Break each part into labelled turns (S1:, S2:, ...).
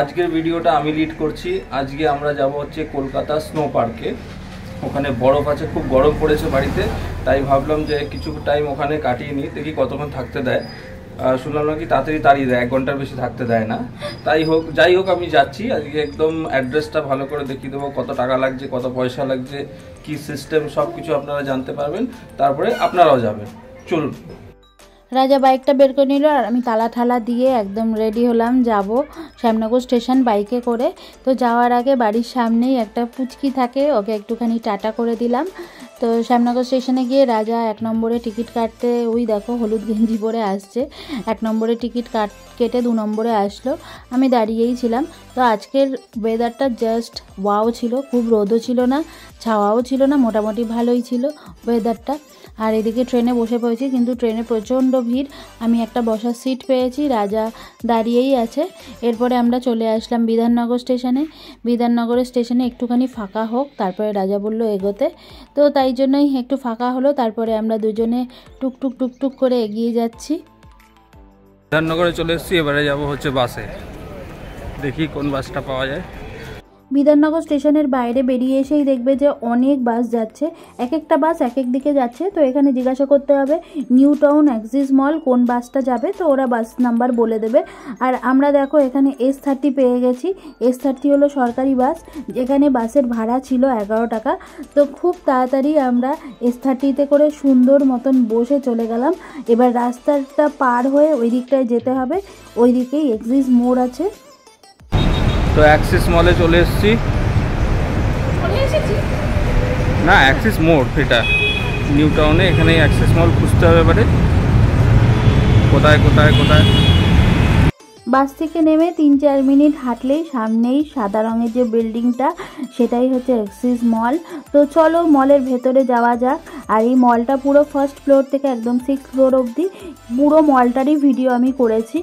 S1: আজকের ভিডিওটা আমি লিড করছি। আজকে আমরা যাব হচ্ছে কলকাতা স্নো পার্কে ওখানে বরফ আছে, খুব গরম পড়েছে বাড়িতে, তাই ভাবলাম যে কিছু টাইম ওখানে কাটিয়ে নিই, দেখি কতক্ষণ থাকতে দেয়। শুনলাম নাকি তাড়াতাড়ি তাড়িয়ে দেয়, এক ঘণ্টার বেশি থাকতে দেয় না। তাই হোক, যাই হোক, আমি যাচ্ছি। আজকে একদম অ্যাড্রেসটা ভালো করে দেখিয়ে দেবো, কত টাকা লাগছে, কত পয়সা লাগছে, কি সিস্টেম সব কিছু আপনারা জানতে পারবেন। তারপরে আপনারাও যাবেন। চলুন।
S2: রাজা বাইকটা বের করে নিল আর আমি তালা ঠালা দিয়ে একদম রেডি হলাম যাব শ্যামনগর স্টেশন বাইকে করে। তো যাওয়ার আগে বাড়ির সামনেই একটা পুচকি থাকে, ওকে একটুখানি টাটা করে দিলাম। তো শ্যামনগর স্টেশনে গিয়ে রাজা এক নম্বরে টিকিট কাটতে, ওই দেখো হলুদ গেঞ্জি পরে আসছে। এক নম্বরে টিকিট কাট, কেটে দু নম্বরে আসলো। আমি দাঁড়িয়েই ছিলাম। তো আজকের ওয়েদারটা জাস্ট ওয়াও ছিল, খুব রোদও ছিল না, ছাওয়াও ছিল না, মোটামুটি ভালোই ছিল ওয়েদারটা আর এদিকে ট্রেনে বসে পড়েছি, কিন্তু ট্রেনে প্রচণ্ড ভিড়। আমি একটা বসার সিট পেয়েছি, রাজা দাঁড়িয়েই আছে। এরপরে আমরা চলে আসলাম বিধাননগর স্টেশনে। বিধাননগরের স্টেশনে একটুখানি ফাঁকা হোক, তারপরে রাজা বলল এগোতে। তো তাই জন্যই একটু ফাঁকা হলো, তারপরে আমরা দুজনে টুকটুক টুকটুক করে এগিয়ে যাচ্ছি।
S1: বিধাননগরে চলে এসেছি, এবারে যাব হচ্ছে বাসে। দেখি কোন বাসটা পাওয়া যায়।
S2: বিধাননগর স্টেশনের বাইরে বেরিয়ে এসেই দেখবে যে অনেক বাস যাচ্ছে। এক একটা বাস এক এক দিকে যাচ্ছে। তো এখানে জিজ্ঞাসা করতে হবে, নিউ টাউন অ্যাক্সিস মল কোন বাসটা যাবে? তো ওরা বাস নাম্বার বলে দেবে। আর আমরা দেখো এখানে এস থার্টি পেয়ে গেছি। এস থার্টি হলো সরকারি বাস। যেখানে বাসের ভাড়া ছিল এগারো টাকা। তো খুব তাড়াতাড়ি আমরা এস থার্টিতে করে সুন্দর মতন বসে চলে গেলাম। এবার রাস্তাটা পার হয়ে ওই দিকটায় যেতে হবে। ওই দিকেই এক্সিস মোড় আছে।
S1: তো অ্যাক্সিস মলে চলে এসেছি। না অ্যাক্সিস মোড় এটা নিউ টাউনে এখানে অ্যাক্সিস মল খুঁজতে হবে এবারে। কোথায় কোথায় কোথায়?
S2: বাস থেকে নেমে তিন চার মিনিট হাঁটলেই সামনেই সাদা রঙের যে বিল্ডিংটা, সেটাই হচ্ছে এক্সিস মল। তো চলো মলের ভেতরে যাওয়া যাক। আর এই মলটা পুরো ফার্স্ট ফ্লোর থেকে একদম সিক্স ফ্লোর অবধি পুরো মলটারই ভিডিও আমি করেছি।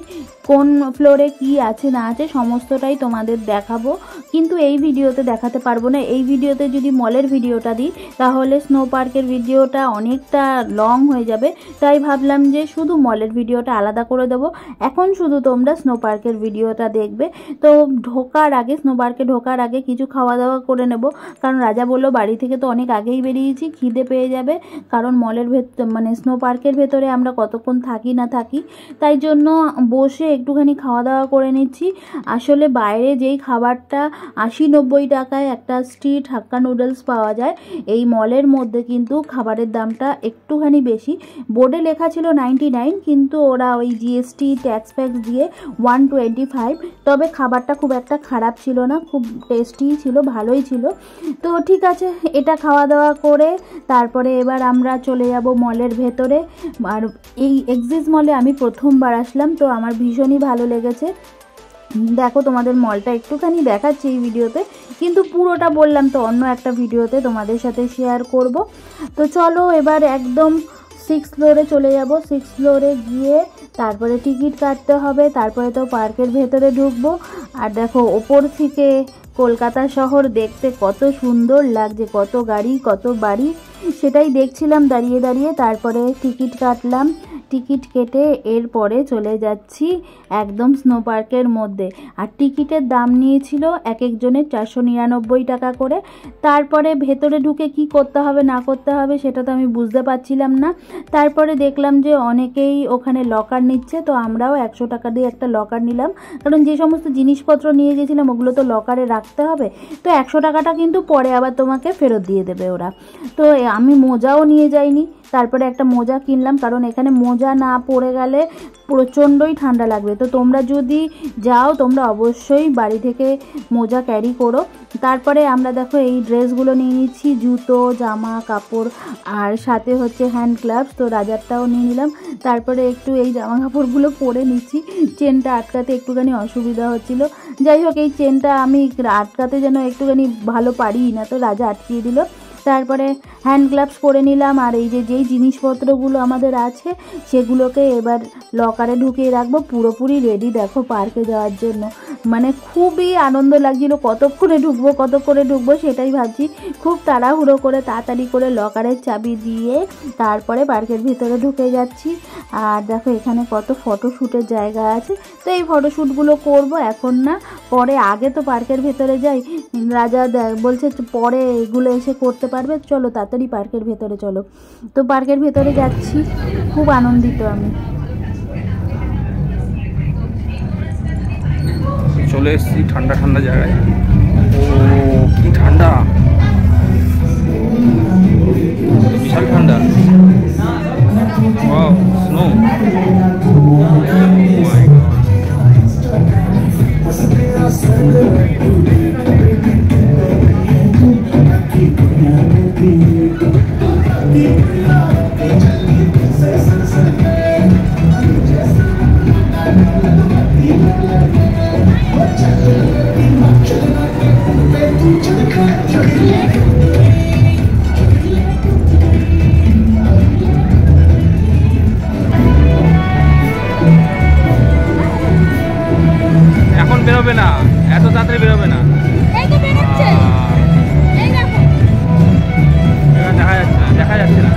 S2: কোন ফ্লোরে কি আছে, না আছে, সমস্তটাই তোমাদের দেখাবো। কিন্তু এই ভিডিওতে দেখাতে পারব না। এই ভিডিওতে যদি মলের ভিডিওটা দিই, তাহলে স্নো পার্কের ভিডিওটা অনেকটা লং হয়ে যাবে। তাই ভাবলাম যে শুধু মলের ভিডিওটা আলাদা করে দেবো। এখন শুধু তোমরা স্নো পার্কের ভিডিওটা দেখবে। তো ঢোকার আগে স্নো পার্কে ঢোকার আগে কিছু খাওয়া দাওয়া করে নেব। কারণ রাজা বলল, বাড়ি থেকে তো অনেক আগেই বেরিয়েছি, খিদে পেয়ে যাবে। কারণ মলের ভেতর মানে স্নো পার্কের ভেতরে আমরা কতক্ষণ থাকি না থাকি। তাই জন্য বসে একটুখানি খাওয়া দাওয়া করে নিচ্ছি। আসলে বাইরে যেই খাবারটা আশি নব্বই টাকায় একটা স্ট্রিট হাক্কা নুডলস পাওয়া যায়, এই মলের মধ্যে কিন্তু খাবারের দামটা একটুখানি বেশি। বোর্ডে লেখা ছিল নাইনটি নাইন কিন্তু ওরা ওই জিএসটি ট্যাক্স ফ্যাক্স দিয়ে ওয়ান টোয়েন্টি ফাইভ তবে খাবারটা খুব একটা খারাপ ছিল না, খুব টেস্টি ছিল, ভালোই ছিল। তো ঠিক আছে, এটা খাওয়া দাওয়া করে তারপরে এবার আমরা চলে যাব মলের ভেতরে। আর এই এক্সিস মলে আমি প্রথমবার আসলাম, তো আমার ভীষণই ভালো লেগেছে। দেখো তোমাদের মলটা একটুখানি দেখাচ্ছি এই ভিডিওতে, কিন্তু পুরোটা বললাম তো অন্য একটা ভিডিওতে তোমাদের সাথে শেয়ার করব। তো চলো এবার একদম সিক্স ফ্লোরে চলে যাব। সিক্স ফ্লোরে গিয়ে তারপরে টিকিট কাটতে হবে, তারপরে তো পার্কের ভেতরে ঢুকবো। আর দেখো, ওপর থেকে কলকাতা শহর দেখতে কত সুন্দর লাগছে, কত গাড়ি, কত বাড়ি। সেটাই দেখছিলাম দাঁড়িয়ে দাঁড়িয়ে, তারপরে টিকিট কাটলাম। টিকিট কেটে এরপরে চলে যাচ্ছি একদম স্নো পার্কের মধ্যে। আর টিকিটের দাম নিয়েছিল এক একজনের চারশো নিরানব্বই টাকা করে। তারপরে ভেতরে ঢুকে কি করতে হবে, না করতে হবে, সেটা তো আমি বুঝতে পারছিলাম না। তারপরে দেখলাম যে অনেকেই ওখানে লকার নিচ্ছে, তো আমরাও একশো টাকা দিয়ে একটা লকার নিলাম। কারণ যে সমস্ত জিনিসপত্র নিয়ে গেছিলাম, ওগুলো তো লকারে রাখতে হবে। তো একশো টাকাটা কিন্তু পরে আবার তোমাকে ফেরত দিয়ে দেবে ওরা। তো আমি মোজাও নিয়ে যাইনি। তারপরে একটা মোজা কিনলাম, কারণ এখানে মোজা না পড়ে গেলে প্রচণ্ডই ঠান্ডা লাগবে। তো তোমরা যদি যাও, তোমরা অবশ্যই বাড়ি থেকে মোজা ক্যারি করো। তারপরে আমরা দেখো এই ড্রেসগুলো নিয়ে নিচ্ছি, জুতো, জামা, কাপড়, আর সাথে হচ্ছে হ্যান্ড গ্লাভস তো রাজারটাও নিয়ে নিলাম। তারপরে একটু এই জামা কাপড়গুলো পরে নিচ্ছি। চেনটা আটকাতে একটুখানি অসুবিধা হচ্ছিল। যাই হোক, এই চেনটা আমি আটকাতে যেন একটুখানি ভালো পারি না, তো রাজা আটকিয়ে দিল। তারপরে হ্যান্ড গ্লাভস পরে নিলাম, আর এই যে যেই জিনিসপত্রগুলো আমাদের আছে, সেগুলোকে এবার লকারে ঢুকিয়ে রাখব, পুরোপুরি রেডি দেখো পার্কে যাওয়ার জন্য। মানে খুবই আনন্দ লাগছিল, কতক্ষণে ঢুকবো কতক্ষণে ঢুকবো সেটাই ভাবছি। খুব তাড়াহুড়ো করে তাড়াতাড়ি করে লকারের চাবি দিয়ে তারপরে পার্কের ভিতরে ঢুকে যাচ্ছি। আর দেখো এখানে কত ফটোশ্যুটের জায়গা আছে। তো এই ফটোশ্যুটগুলো করব এখন না, পরে আগে তো পার্কের ভেতরে যাই। রাজা বলছে পরে এগুলো এসে করতে পারবে? চলো তাড়াতাড়ি পার্কের ভেতরে চলো। তো পার্কের ভেতরে যাচ্ছি। খুব আনন্দিত আমি।
S1: চলে এসেছি ঠান্ডা ঠান্ডা জায়গায়। ও, কি ঠান্ডা? বিশাল ঠান্ডা। স্নো এখন বেরোবে না। এত তাড়াতাড়ি বেরোবে না।
S2: দেখো।
S1: এবার দেখা যাচ্ছে না দেখা যাচ্ছে না।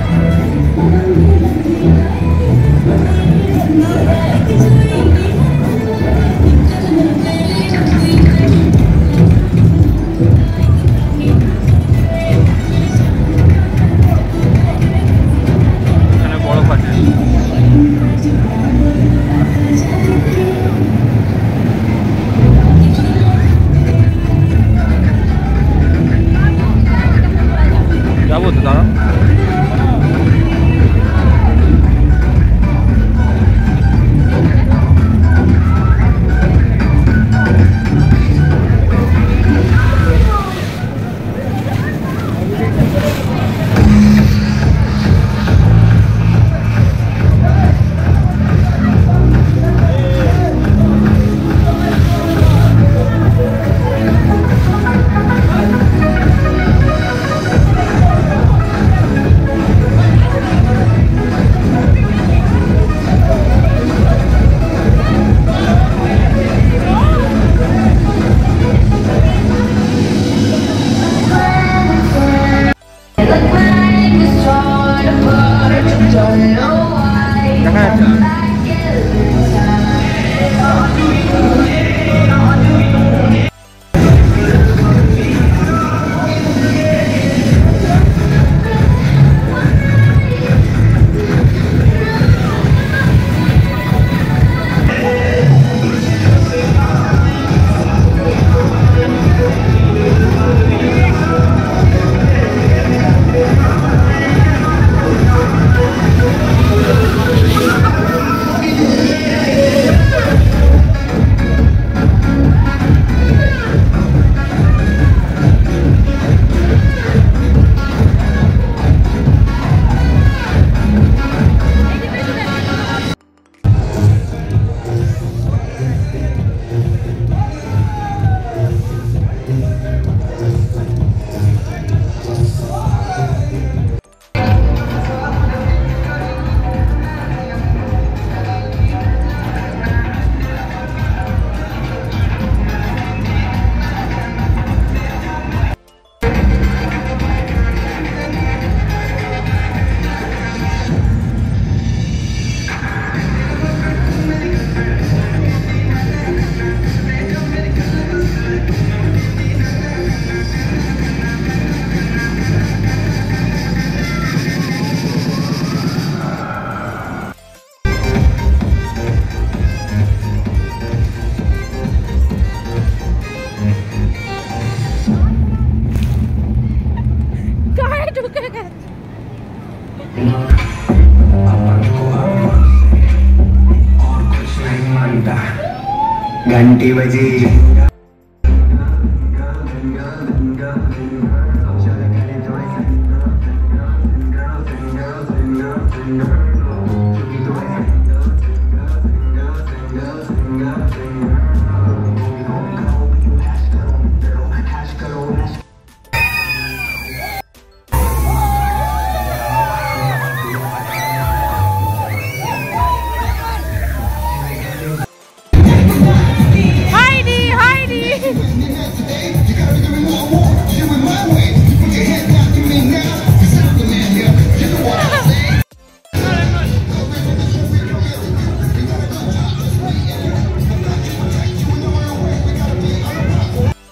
S2: গায়ে ঢুকে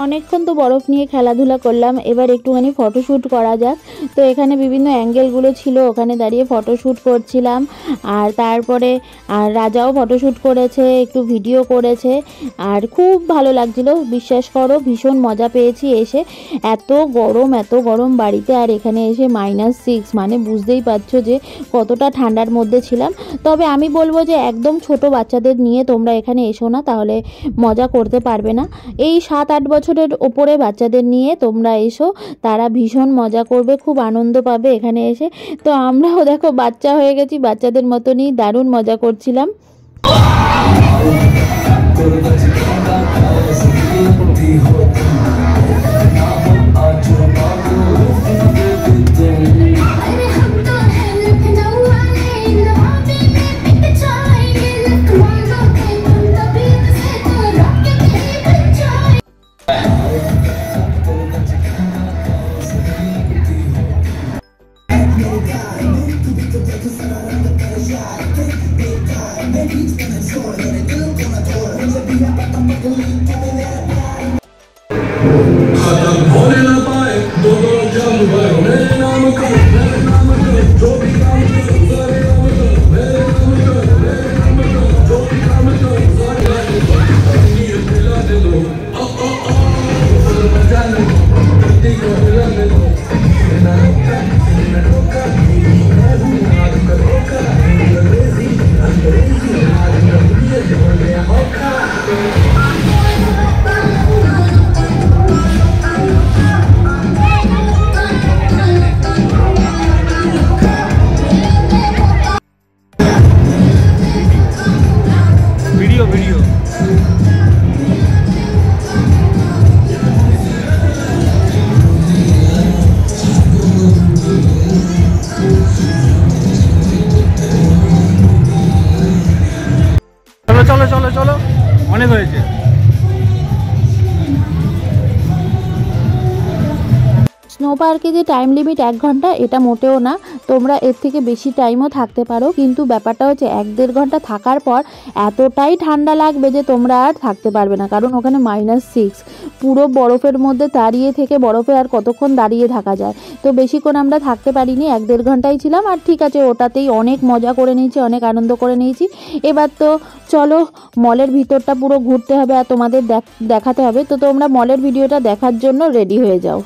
S3: অনেকক্ষণ তো
S2: বরফ নিয়ে খেলাধুলা করলাম, এবার একটুখানি ফটোশ্যুট করা যাক। তো এখানে বিভিন্ন অ্যাঙ্গেলগুলো ছিল, ওখানে দাঁড়িয়ে ফটোশ্যুট করছিলাম। আর তারপরে, আর রাজাও ফটোশ্যুট করেছে, একটু ভিডিও করেছে। আর খুব ভালো লাগছিল, বিশ্বাস করো, ভীষণ মজা পেয়েছি এসে। এত গরম এত গরম বাড়িতে, আর এখানে এসে মাইনাস সিক্স মানে বুঝতেই পারছ যে কতটা ঠান্ডার মধ্যে ছিলাম। তবে আমি বলব যে একদম ছোট বাচ্চাদের নিয়ে তোমরা এখানে এসো না, তাহলে মজা করতে পারবে না। এই সাত আট বছর বছরের ওপরে বাচ্চাদের নিয়ে তোমরা এসো, তারা ভীষণ মজা করবে, খুব আনন্দ পাবে এখানে এসে। তো আমরাও দেখো বাচ্চা হয়ে গেছি, বাচ্চাদের মতনই দারুণ মজা করছিলাম। পার্কে যে টাইম লিমিট এক ঘণ্টা, এটা মোটেও না। তোমরা এর থেকে বেশি টাইমও থাকতে পারো। কিন্তু ব্যাপারটা হচ্ছে, এক দেড় ঘণ্টা থাকার পর এতটাই ঠান্ডা লাগবে যে তোমরা আর থাকতে পারবে না। কারণ ওখানে মাইনাস সিক্স পুরো বরফের মধ্যে দাঁড়িয়ে থেকে বরফে আর কতক্ষণ দাঁড়িয়ে থাকা যায়? তো বেশিক্ষণ আমরা থাকতে পারিনি, এক দেড় ঘন্টাই ছিলাম। আর ঠিক আছে, ওটাতেই অনেক মজা করে নিয়েছি, অনেক আনন্দ করে নিয়েছি। এবার তো চলো, মলের ভিতরটা পুরো ঘুরতে হবে আর তোমাদের দেখ- দেখাতে হবে। তো তোমরা মলের ভিডিওটা দেখার জন্য রেডি হয়ে যাও।